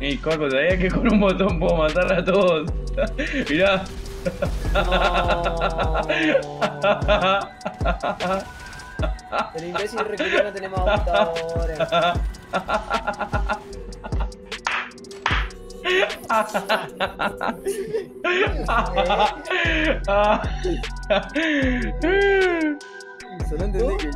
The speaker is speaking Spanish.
Y Coco, ¿sabías que con un botón puedo matar a todos? Mirá. El imbécil reculió no tenemos ahora. Solo entendí que